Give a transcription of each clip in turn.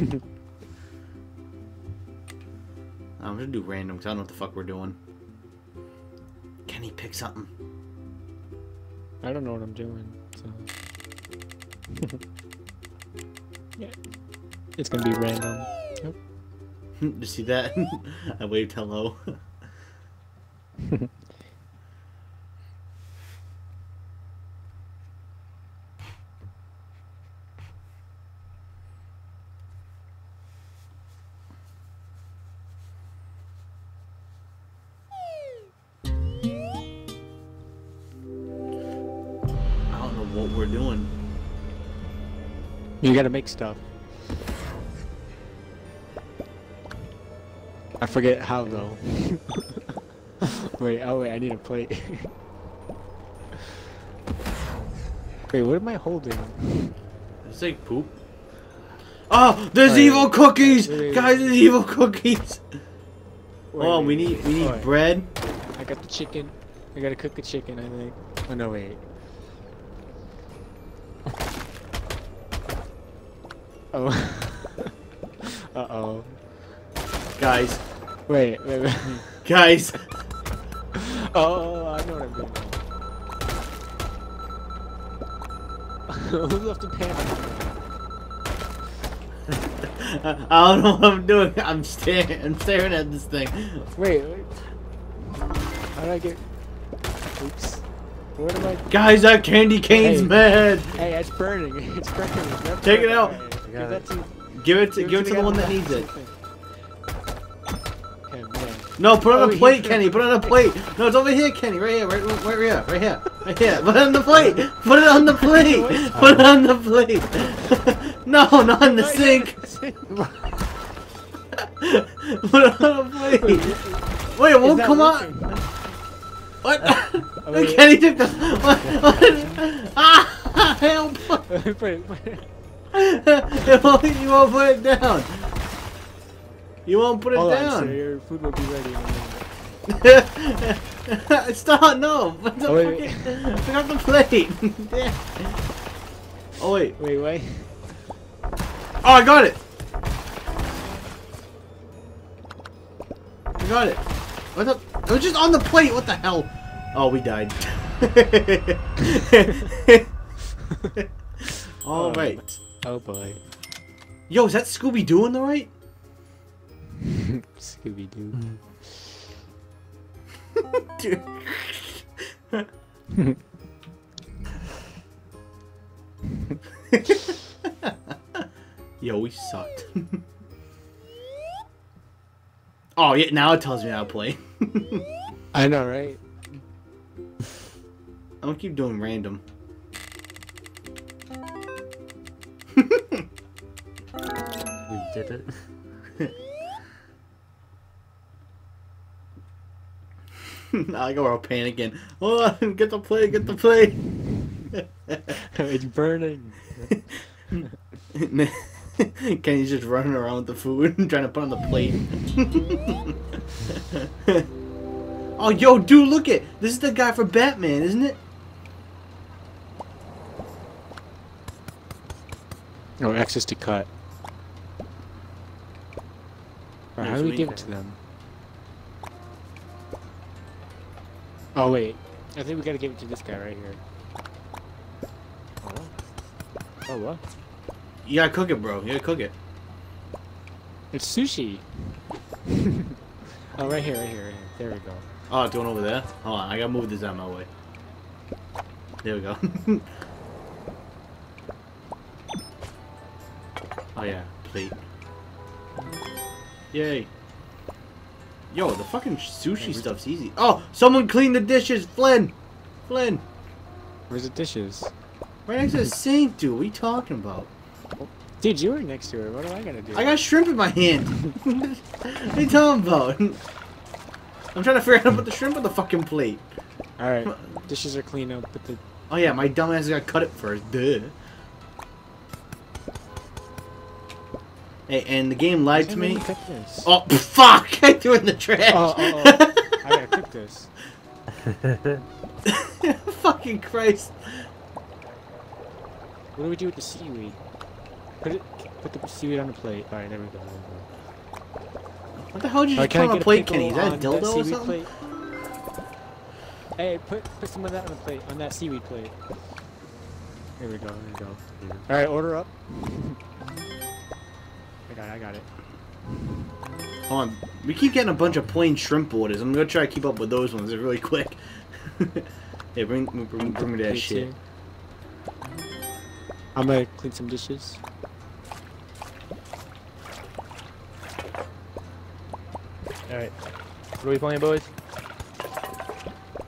I'm gonna do random because I don't know what the fuck we're doing. Can he pick something? I don't know what I'm doing, so. yeah. It's gonna be random. Yep. you see that? I waved hello. You gotta make stuff. I forget how though. wait, oh wait, I need a plate. wait, what am I holding? It's like poop. Oh, there's Alright. evil cookies! Wait, wait, Guys, there's evil cookies! Oh, we need we need Alright. bread. I got the chicken. I gotta cook the chicken, I think. Oh no, wait. Oh. uh oh. Guys, Wait, wait, wait. guys. Oh, I know what I'm doing. Who left the pan? I don't know what I'm doing. I'm staring. I'm staring at this thing. Wait, wait. How did I get? Oops. Where am I? Guys, that candy cane's Hey. mad. Hey, it's burning. It's burning. It's Take it out. Give that to. Give it to give give it to the one that needs it. Okay. No, put it Oh, on a plate, Kenny. Put it on a plate. No, it's over here, Kenny. Right here. Right, right, right here. Right here. Right here. Put it on the plate. Put it on the plate. Put it on the plate. No, not in the sink. Put it on a plate. Wait, it won't come working. What? Kenny took the. What? what? Ah! Help! Put it- put it- It won't- you won't put it down. You won't put it Hold on, down. sir. Your food will be ready. in a minute. Stop! No! Put the Oh, wait, wait. fucking- Pick up the plate. Damn. oh wait! Wait, wait. Oh, I got it! I got it. What the? It was just on the plate. What the hell? Oh, we died. All Oh, right. Oh boy. Yo, is that Scooby Doo in the right? Scooby Doo. Dude. Mm. Yo, we sucked. oh yeah, now it tells me how to play. I know, right? I'm gonna keep doing random. Did it. I go all panicking. Oh, get the play, get the play. it's burning. Kenny's just running around with the food and trying to put on the plate. oh, yo, dude, look it. This is the guy for Batman, isn't it? Oh, access to cut. Or how Yes, do we give it to them? Oh wait, I think we gotta give it to this guy right here. Oh what? You gotta cook it, bro. You gotta cook it. It's sushi. oh, right here, right here, right here. There we go. Oh, it's going over there? Hold on, I gotta move this out of my way. There we go. oh yeah, plate. Yay. Yo, the fucking sushi stuff's easy. Oh, someone clean the dishes, Flynn! Flynn! Where's the dishes? Right next to the sink, dude. What are you talking about? Dude, you were next to her. What am I gonna do? I got shrimp in my hand. what are you talking about? I'm trying to figure out how to put the shrimp on the fucking plate. All right, dishes are clean up, but the Oh yeah, my dumbass got cut it first. Duh. Hey, and the game lied to me. Oh fuck! I threw it in the trash. Oh, oh, oh. I gotta cook this. Fucking Christ! What do we do with the seaweed? Put it. put the seaweed on the plate. All right, there we go. There we go. What the hell did you right, just put on a plate, Kenny? Is that a dildo or something? plate? Hey, put put some of that on the plate, on that seaweed plate. Here we go. There we go. All right, order up. I got it. I got it. Hold on. We keep getting a bunch of plain shrimp orders. I'm gonna try to keep up with those ones really quick. hey, bring, bring, bring, bring me that Plates shit. here. I'm gonna clean some dishes. Alright. What are we playing, boys?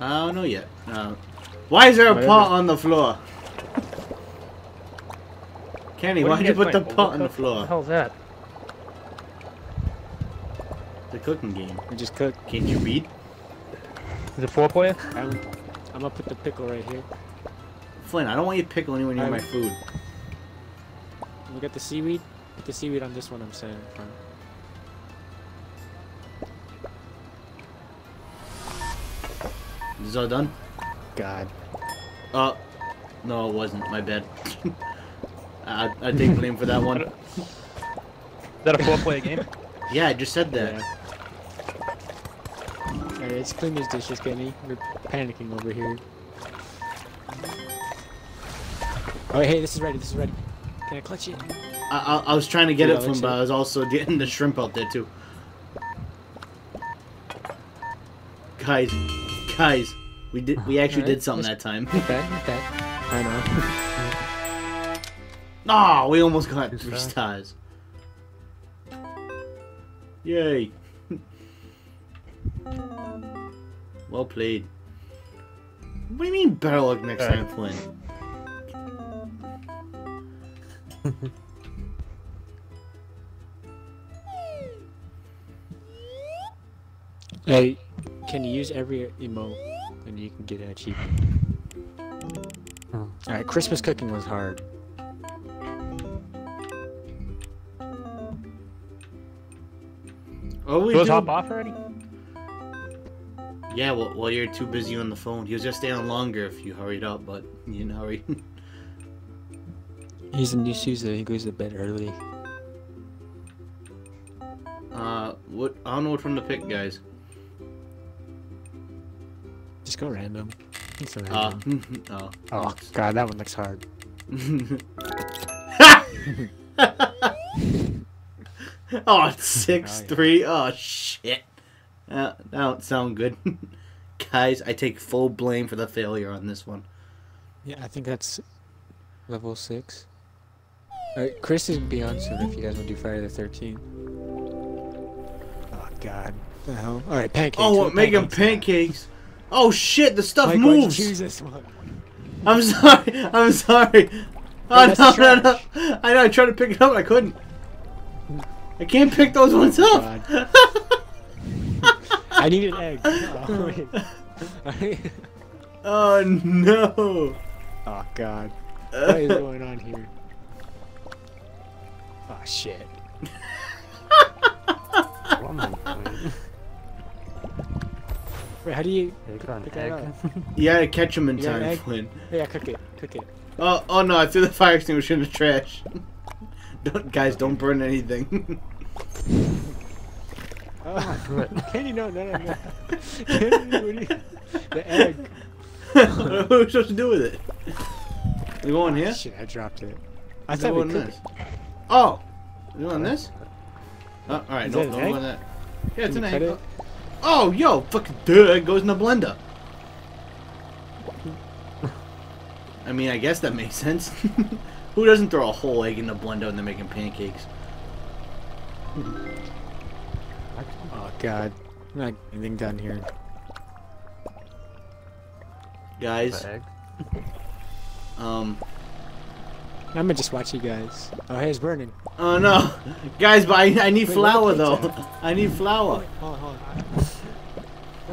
I don't know yet. Uh, why is there a Whatever. pot on the floor? Kenny, why did you put guys the pot on the floor? What the floor? hell's that? The cooking game. We just cook. Can't you read? Is it four player? I'm, I'm gonna put the pickle right here. Flynn, I don't want you to pickle anywhere near I'm- my food. We got the seaweed. Put the seaweed on this one. I'm saying. front. Is this all done? God. Uh, no, it wasn't. My bad. I, I take blame for that one. Is that a four player game? Yeah, I just said that. Yeah. Alright, let's clean these dishes, Kenny. We're panicking over here. Oh, hey, this is ready. This is ready. Can I clutch it? I, I, I was trying to get Yeah, it from, but. I was also getting the shrimp out there too. Guys, guys, we did. We actually Alright, did something that let's- time. Not bad, not bad. I know. Ah, we almost got three stars. Yay! Well played. What do you mean better luck next Alright. time, Flynn? hey, can you use every emote and you can get an achievement? Oh. Alright, Christmas cooking was hard. Oh, we Let's hop off already? Yeah, well, well, you're too busy on the phone. He was just stay on longer if you hurried up, but you didn't hurry. He's a new Sousa. He goes to bed early. uh, what? I don't know which one to pick, guys. Just go random. It's a Uh, oh. oh god, that one looks hard. oh, it's six Oh, yeah. three. Oh shit. Uh, that don't sound good. Guys, I take full blame for the failure on this one. Yeah, I think that's level six. Alright, Chris is beyond soon if you guys want to do Friday the 13th. Oh god. The hell? Alright, pancakes. oh, what making pancakes pancakes. Oh shit, the stuff Mike, why'd you moves. choose this one? I'm sorry. I'm sorry. Oh that's no, no, no. I know. I tried to pick it up. I couldn't. I can't pick those ones up. I need an egg. Oh, oh no. oh god. Uh. What is going on here? Oh shit. What am I doing? Wait, how do you... You got Pick an that egg? up. You gotta catch them in You time, egg? Flynn. Yeah, cook it. Cook it. Oh, oh no! I threw the fire extinguisher in the trash. don't, guys, don't burn anything. Oh, Kenny, no, no, no, no. Kenny, what do you... The egg. what are we supposed to do with it? We going here? Shit, I dropped it. I Is thought we could. this? Oh, we doing this? Uh, oh, all right, no, don't egg? want that. Yeah, it's an egg. it? Oh, yo, fucking duh, it goes in the blender. I mean, I guess that makes sense. Who doesn't throw a whole egg in the blender when they're making pancakes? Oh god. I'm not getting anything done here. Guys, um, I'm gonna just watch you guys. Oh, hey, it's burning. oh no, guys, but I, I need Wait, flour though. plate's I need flour. Hold on, hold on.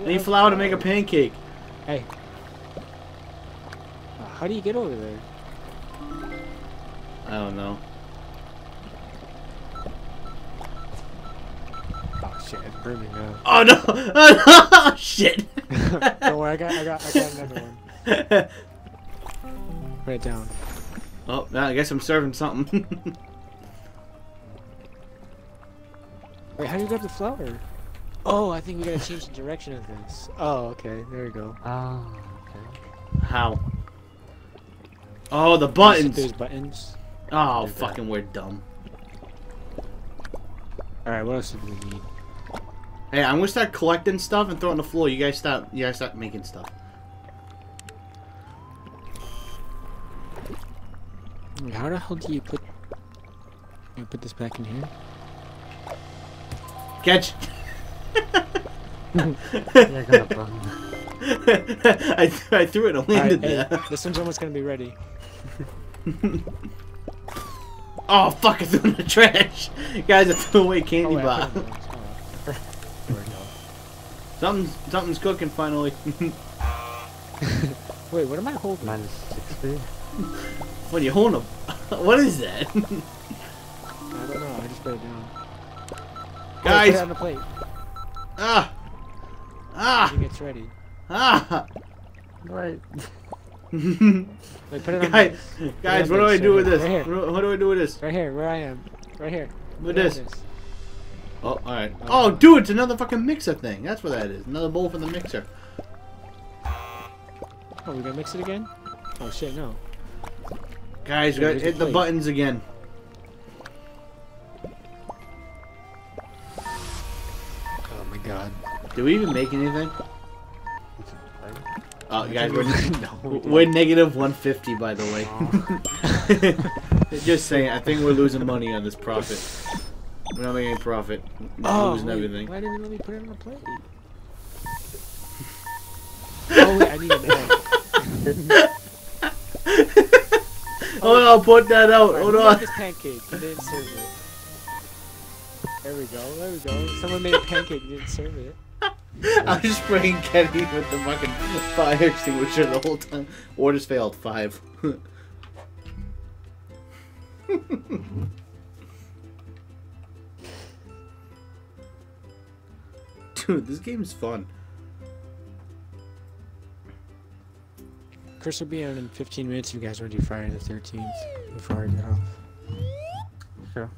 I need flour to make a pancake. Hey. How do you get over there? I don't know. Oh, oh shit, it's burning now. Oh no! Oh, no! Shit! Don't worry, I got, I got, I got another one. Write it down. oh, now I guess I'm serving something. Wait, how do you grab the flour? Oh, I think we gotta change the direction of this. Oh, okay. There we go. Oh, okay. How? Oh, the There's buttons. buttons. Oh, Like that. fucking we're dumb. Alright, what else do we need? Hey, I'm gonna start collecting stuff and throw it on the floor. You guys start. You guys start making stuff. How the hell do you put... You put this back in here? Catch. Yeah, gonna. I, I threw it and Alright, landed hey, there. this one's almost gonna be ready. Oh fuck! I threw it in the trash. Guys, I threw away candy oh, wait, I bar. Put it there. We go. Something's something's cooking finally. Wait, what am I holding? Minus 60. what are you holding? A... what is that? I don't know, I just put it down. Oh, put Guys! it on the plate. ah! Ah! think gets ready. Ah! Right. Wait, put it on guys, this. guys, what do I do with this? right here. What what do I do with this? Right here, where I am. Right here. With Put it on this? Oh, all right. Oh, dude, it's another fucking mixer thing. That's what that is. Another bowl for the mixer. Oh, we gonna mix it again? Oh shit, no. Guys, Yeah, got here's the hit the plate. buttons again. Oh my god. Did we even make anything? Oh, guys, we're, no, we we're negative 150, by the way. Just saying, I think we're losing money on this profit. We're not making any profit. We're Oh, losing wait, everything. Why didn't you let me put it on the plate? oh wait, I need a egg. Oh, I'll put that out. Alright, Hold who made on. this pancake? You didn't serve it. There we go, there we go. Someone made a pancake, you didn't serve it. I'm just spraying Kenny with the fucking fire extinguisher the whole time. Orders failed. Five. Mm-hmm. Dude, this game is fun. Chris will be on in 15 minutes if you guys want to do Friday the 13th before I get off. Sure.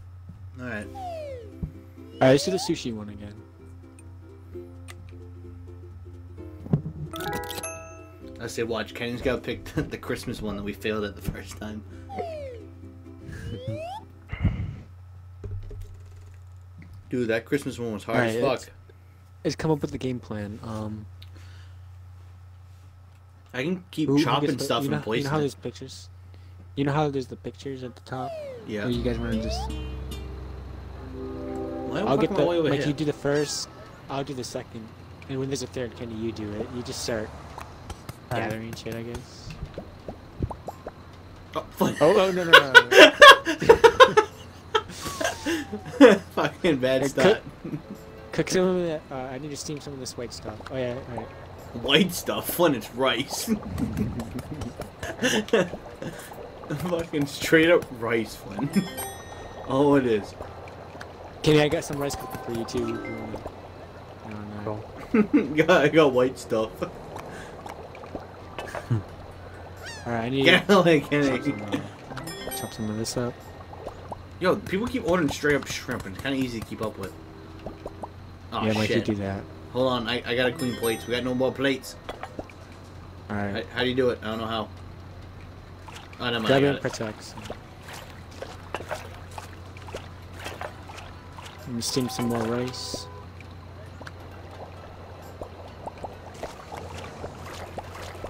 Alright. Alright, let's do the sushi one again. I say, watch. Kenny's got to pick the Christmas one that we failed at the first time. Dude, that Christmas one was hard Alright, as it's- fuck. Let's come up with the game plan. Um, I can keep who- who chopping gets stuff you know, and You know how it. there's pictures? You know how there's the pictures at the top? Yeah. Or you guys want to just... Why I I'll get the... all the way over Like, here? you do the first, I'll do the second. And when there's a third, Kenny, you do it. You just start Alright. gathering shit, I guess. Oh, fuck. Oh, oh, no, no, no. no. fucking bad Hey, start. Cook some of the... Uh, I need to steam some of this white stuff. Oh, yeah, alright. White stuff when it's rice. fucking straight up rice, Flynn. oh, it is. Kenny, I got some rice cooking for you, too. if you wanna- I don't know. Cool. yeah, I got white stuff. Alright, I need Get out of to chop Kenny. some, uh, chop some of this up. Yo, people keep ordering straight up shrimp, and it's kind of easy to keep up with. Oh yeah, Mike, you do that. Hold on, I, I gotta clean plates. We got no more plates. Alright. How, how do you do it? I don't know how. Oh, never mind. I Grab and protect. Let me steam some more rice.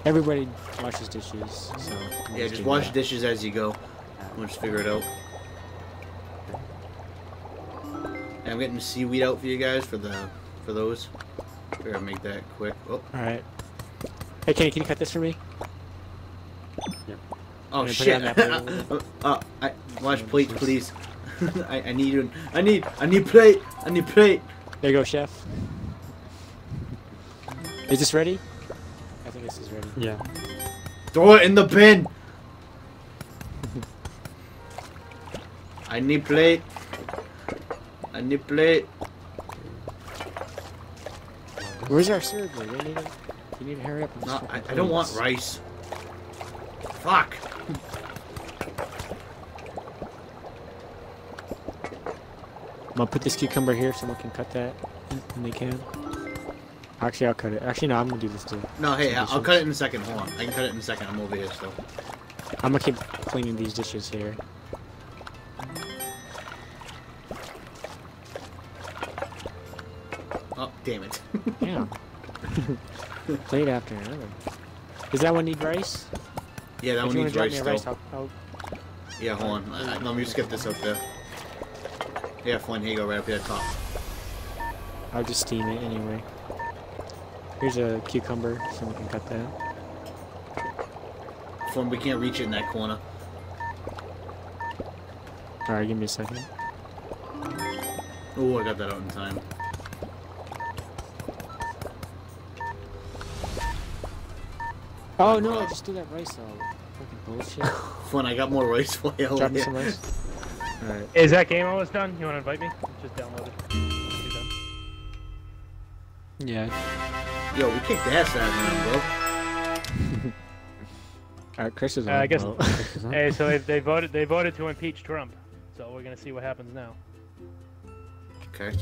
Everybody washes dishes, so Yeah, just wash dishes as you go. We'll just figure it out. I'm getting seaweed out for you guys for the for those. Figure I'll make that quick. Oh, Alright. Hey, Kenny, can you cut this for me? oh Can I put it shit! on that plate? uh, I, wash Some plates, please. I, I need you. I need. I need plate. I need plate. There you go, chef. Is this ready? I think this is ready. Yeah. Throw it in the bin. I need plate. Plate. Where's our server? They need to, you need to hurry up No, I, I don't want rice. Fuck. I'm gonna put this cucumber here. Someone can cut that when they can. Actually, I'll cut it. Actually, no, I'm gonna do this too. No, hey, I'll dishes. cut it in a second. Hold on. I can cut it in a second. I'm over here still. I'm gonna keep cleaning these dishes here. Damn it. Yeah. After another. Does that one need rice? yeah, that if one needs rice drop me a still. rice, I'll, I'll Yeah, hold on. I, I, let me just get this up there. Yeah, Flynn, here you go, right up here at the top. I'll just steam it anyway. Here's a cucumber. Someone can cut that. Flynn, we can't reach it in that corner. Alright, give me a second. Oh, I got that out in time. Oh no, I just do that rice though. Fucking bullshit. Flynn, I got more rice for you. over Drop me some rice. Alright. Is that game almost done? You want to invite me? Just download it. You done? Yeah. Yo, we kicked ass that man, bro. Alright, Chris is Uh, on. I guess- Chris is on. Hey, so they, they voted. They voted to impeach Trump. So we're gonna see what happens now. Okay.